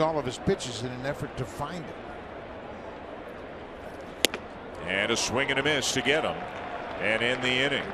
all of his pitches in an effort to find it. And a swing and a miss to get him. And in the inning.